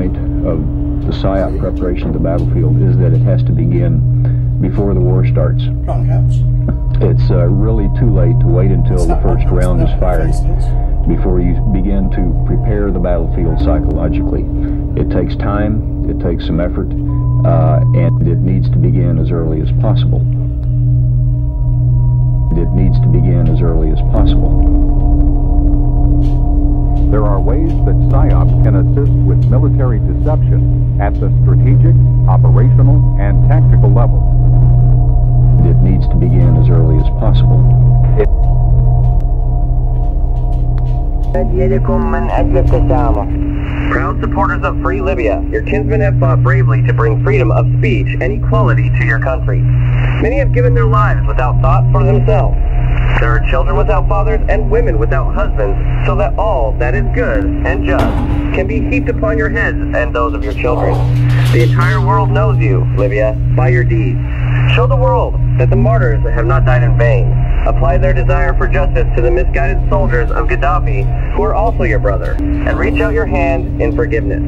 point of the PSYOP preparation of the battlefield is that it has to begin before the war starts. It's uh, really too late to wait until the first round is fired before you begin to prepare the battlefield psychologically. It takes time, it takes some effort, uh, and it needs to begin as early as possible. Are ways that PSYOP can assist with military deception at the strategic, operational, and tactical level. It needs to begin as early as possible. Proud supporters of Free Libya, your kinsmen have fought bravely to bring freedom of speech and equality to your country. Many have given their lives without thought for themselves. There are children without fathers and women without husbands, so that all that is good and just can be heaped upon your heads and those of your children. The entire world knows you, Libya, by your deeds. Show the world that the martyrs have not died in vain. Apply their desire for justice to the misguided soldiers of Gaddafi, who are also your brother, and reach out your hand in forgiveness.